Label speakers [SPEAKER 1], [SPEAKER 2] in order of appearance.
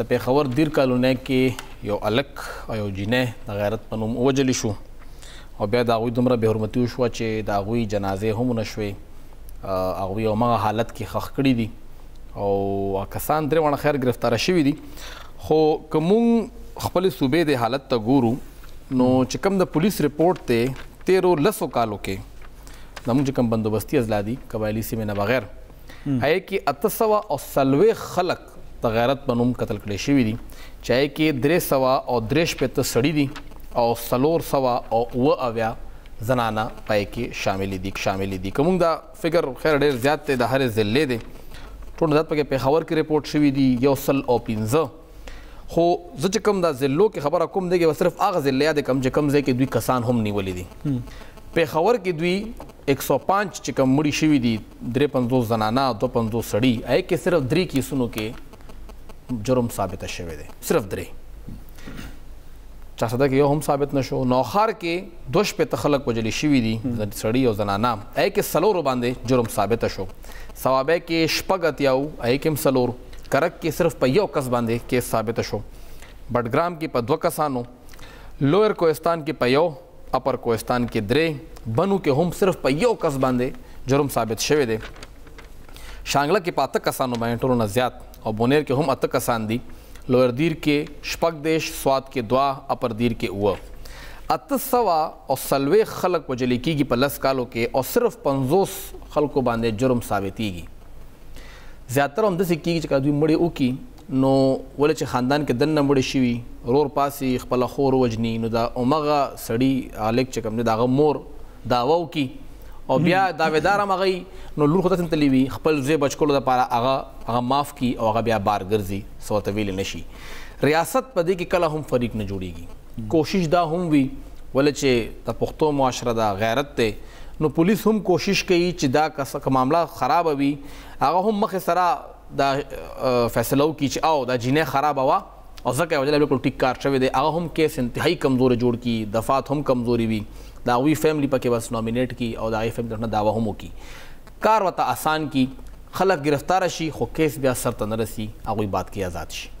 [SPEAKER 1] چې د پېښور دیر کالونۍ کې یو الک او یو جینۍ د غیرت په نوم ووجل شو او بیا د هغوی دومره بهرمتي وشوه چې د هغوی جنازې هم ونه شوې هغوی همغه حالت کې ښخ کړي دي او کسان درې واړه خیر ګرفتاره شوي دي خو که مونږ خپلې صوبې د حالت ته ګورو نو چې کوم د پولیس رپورټ دی تیرو لسو کالو کې زموږ چې کوم بندوبستي اضلاع دي قبایلي سیمې نه بغیر هغې کې اته سوه او څلوېښت خلک د غیرت په نوم قتل کړی شوی دی چې هغه کې درې سوه او درې شپېته سړي دي او څلور سوه او اووه اویا زنانه پای کې شامل دي شامل دي کوم دا فکر خیر ډیر زیات دی د هرې ضلع دی ټول ځات پکې پیښور کې رپورټ شوی دی یو سل او پنځه خو زه چې کوم دا ضلعو کې خبره کوم دی صرف هغه ضلع یاد کوم چې کوم ځای کې دوی کسان هم نیولې دي په خبر کې دوی ایک سو پنځه چې کوم مړي شوي دي درې پنځوس زنانه او دوه پنځوس سړي هغې کې صرف درې کیسونو کې جرم ثابت شوی دی صرف درې چارسده کې یو هم ثابت نشو نوښار کې دوه شپېته خلک وژل شوي دي سړي او زنانه هغې کې څلورو باندې جرم ثابت شو صوابۍ کې شپږ اتیا وو هغې کې هم څلور کرک کې صرف په یو کس باندې کیس ثابت شو بډګرام کې په دوه کسانو لویر کوهستان کې په یو اپر کوهستان کې درې بنو کې هم صرف په یو کس باندې جرم ثابت شوی دی. شانګله کې په اته کسانو باندې ټولو نه زیات او بونیر کې هم اته کسان دي، لویر دیر کې شپږ دېرش، سوات کې دوه، اپر دیر کې اووه. اته سوه او څلوېښت خلک وژل کېږي په لس کالو کې او صرف پنځوس خلکو باندې جرم ثابتېږي. زیاتره هم داسې کېږي چې که دوی مړي وکړي، نو ولې چې خاندان کې دننه مړ شي وي رور پاسي خپل خور وجني نو دا اومغه سړی الک چې کوم دی داغه مور داوا وکي او بیا داویدار مغی نو لور خو تاسو تللی وي خپل زوی بچکلو د پاره هغه هغه معاف کی او هغه بیا بار ګرځي سوته ویل نشي ریاست په دې کې کله هم فریق نه جوړیږي کوشش دا هم وي ولې چې د پښتو معاشره دا غیرت ته نو پولیس هم کوشش کوي چې دا کس معاملہ خراب وي هغه هم مخ سره دا فیصله وکړي چې او دا جینۍ خرابه وه او ځکه یې وجله بالکل ټیک کار شوی دی هغه هم کیس انتهایی کمزورې جوړ کړي دفات هم کمزوري وي د هغوی فیملی پکې بس نومینیټ کړي او د هغې فیملی طرف نه دعوه هم وکړي کار ورته اسان کړي خلک ګرفتار شي خو کیس بیا سر ته نه رسي هغوی باد کې ازاد شي.